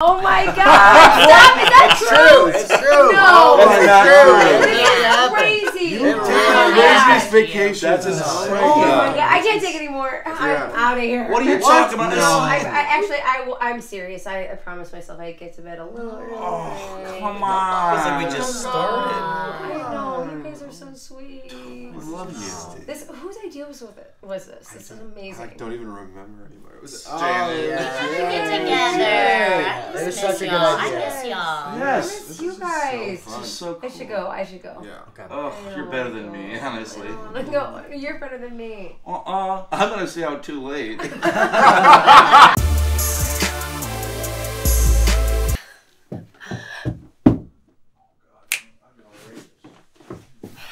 Oh my god! Stop! Is that true? It's true. No. Oh That's not true. This Yeah. crazy. You Oh take my a God. vacation. That's That's insane. Oh my yeah. Oh oh god! I can't take it anymore. I'm out of here. What are you What? talking about? No. I, I actually, I, I'm serious. I, I promised myself I'd get to bed a little early. Oh, come on. It's like we just started. I know you guys are so sweet. I love you. This whose idea was with it? Was this? This is amazing. I don't even remember anymore. It was Oh, Janet. yeah. We Yeah. Yeah. I It was miss such a good y'all. I idea. miss y'all. I Yes. miss you guys. so. This is so cool. I should go. I should go. Yeah. Oh, you're better than me, honestly. I know. You're better than me. Uh-uh. I'm gonna stay out too late.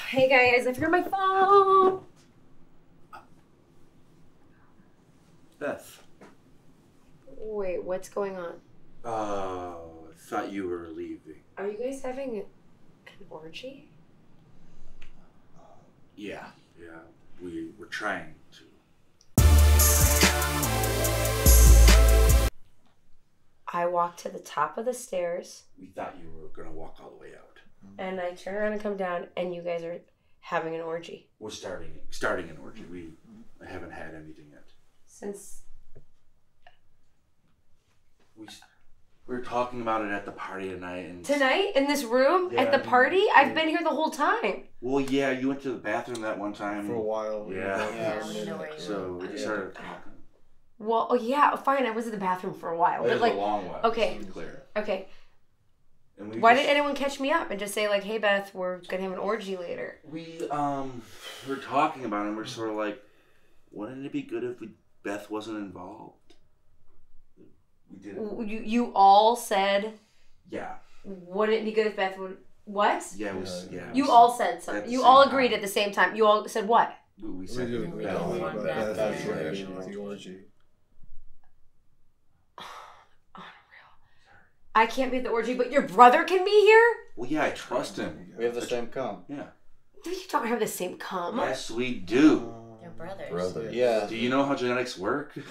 Hey guys, I forgot my phone. Beth. Wait, what's going on? Oh, I thought you were leaving. Are you guys having an orgy? Yeah, yeah. We were trying to. I walked to the top of the stairs We thought you were gonna walk all the way out. and I turn around and come down, and you guys are having an orgy. We're starting starting an orgy. We haven't had anything yet. Since We s- we were talking about it at the party tonight, and tonight in this room at the Yeah. party, I've been here the whole time. well, yeah, you went to the bathroom that one time. For a while. Yeah. Yeah, we know where you So we Yeah. started talking. Well, oh yeah, fine. I was in the bathroom for a while, It but was like, a long while. okay. to be clear. okay, And we why just- did anyone catch me up and just say like, "Hey Beth, we're gonna have an orgy later"? we um we were talking about it and we're sort of like wouldn't it be good if we Beth wasn't involved? We didn't. You you all said, Yeah. "Wouldn't it be good if Beth would?" What? Yeah. It was. Yeah. it You all said something. You same all time. agreed at the same time. You all said what? We, we We said we We don't don't want want Beth Beth there. reaction with the orgy. I can't be at the orgy, but your brother can be here. Well, yeah, I trust him. We have the same cum. Yeah. No, you don't have the same cum. Yes, we do. They're brothers. Brother. Yeah. Do you know how genetics work?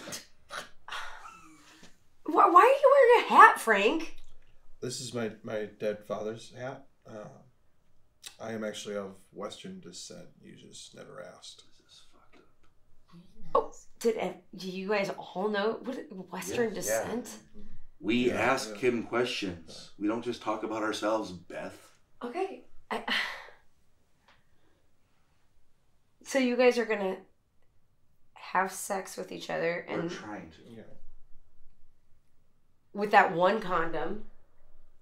Why, why are you wearing a hat, Frank? This is my, my dead father's hat. Uh, I am actually of Western descent. You just never asked. This is fucked up. Oh, did do you guys all know what Western Yes, yeah. descent? We Yeah, ask yeah. him questions. We don't just talk about ourselves, Beth. Okay. I, so you guys are gonna have sex with each other and We're trying to. Yeah. With that one condom.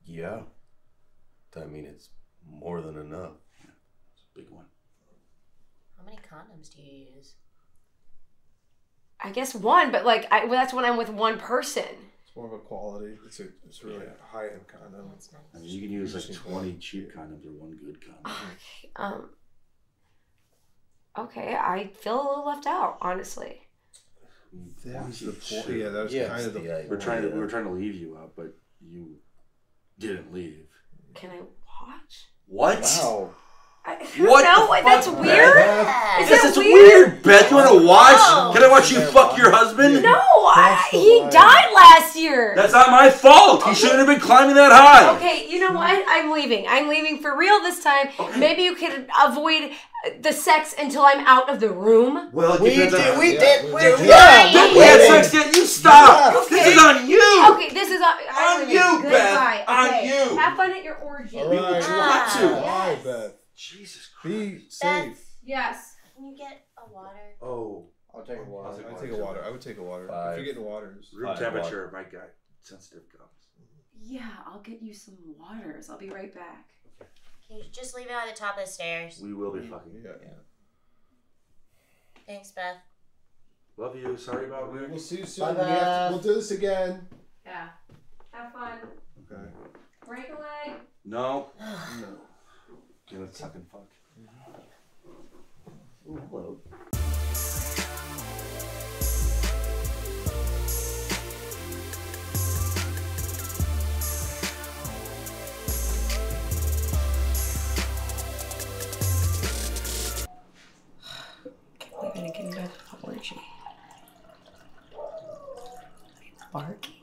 Yeah. I mean, it's more than enough. It's a big one. How many condoms do you use? I guess one, but like I, well, that's when I'm with one person. It's more of a quality. It's a it's really a high end condom. That's I mean, you can use like 20 cheap condoms or one good condom. Okay. Um. Okay, I feel a little left out, honestly. That's the point. Yeah, that was Yeah, kind of the. the. We're trying to we were trying to leave you out, but you didn't leave. Can I watch? What? Wow. I, What No, the that's fuck, weird. Yes. Is This it is weird? weird, Beth. You want to watch? No. Can I watch you fuck your husband? No, I, he died last year. That's not my fault. He shouldn't have been climbing that high. Okay, you know what? I'm leaving. I'm leaving for real this time. Okay. Maybe you can avoid the sex until I'm out of the room. Well, We did. on- We Yeah, did. we We did. did. Yeah. We had sex yet. You stop. Yeah. This is on you. Okay, this is on, On leaving. you, Beth. Goodbye. On you. Have fun at your orgy. All We right. will try Ah. to. Why, Yes. Beth? Jesus Christ. Be safe. yes. Can you get a water? Oh. I'll take a water. I'll take, I'll take a water. I would take a water. Five. If you're getting waters. Room Five temperature, my guy. Sensitive gums. Yeah, I'll get you some waters. I'll be right back. Okay. Can you just leave it on the top of the stairs? We will be mm-hmm. yeah. fucking. Yeah. yeah. Thanks, Beth. Love you. Sorry about Rick. We'll see you soon. Bye, we to, we'll do this again. Yeah. Have fun. Okay. Break a leg. No. no. You know, suck and fuck. Ooh, hello. Can't believe I. Barking.